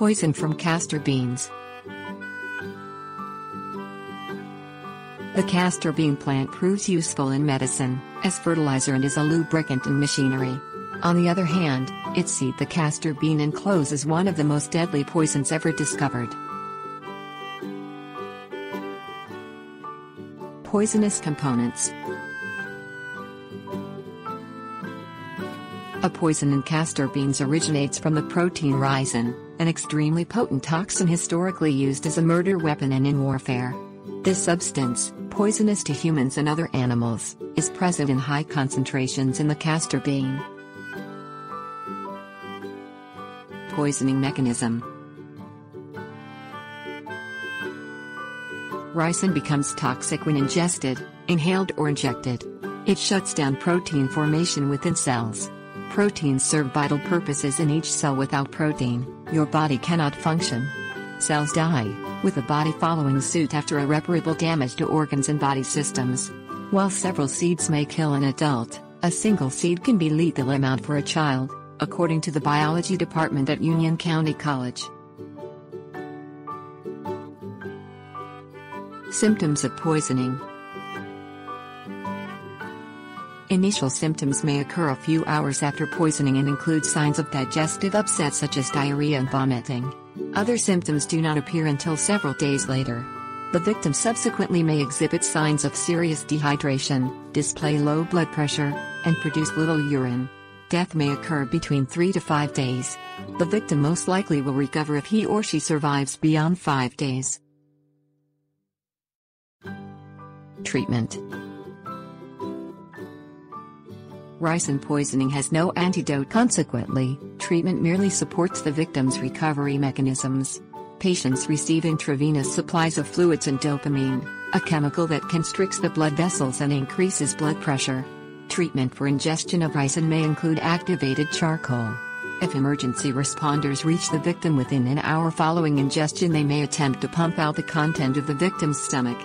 Poison from castor beans. The castor bean plant proves useful in medicine, as fertilizer and as a lubricant in machinery. On the other hand, its seed the castor bean encloses one of the most deadly poisons ever discovered. Poisonous components A poison in castor beans originates from the protein ricin, an extremely potent toxin historically used as a murder weapon and in warfare. This substance, poisonous to humans and other animals, is present in high concentrations in the castor bean. Poisoning mechanism Ricin becomes toxic when ingested, inhaled or injected. It shuts down protein formation within cells. Proteins serve vital purposes in each cell without protein, your body cannot function. Cells die, with the body following suit after irreparable damage to organs and body systems. While several seeds may kill an adult, a single seed can be lethal amount for a child, according to the biology department at Union County College. Symptoms of poisoning Initial symptoms may occur a few hours after poisoning and include signs of digestive upset such as diarrhea and vomiting. Other symptoms do not appear until several days later. The victim subsequently may exhibit signs of serious dehydration, display low blood pressure, and produce little urine. Death may occur between 3 to 5 days. The victim most likely will recover if he or she survives beyond 5 days. Treatment Ricin poisoning has no antidote consequently, treatment merely supports the victim's recovery mechanisms. Patients receive intravenous supplies of fluids and dopamine, a chemical that constricts the blood vessels and increases blood pressure. Treatment for ingestion of ricin may include activated charcoal. If emergency responders reach the victim within an hour following ingestion they may attempt to pump out the content of the victim's stomach.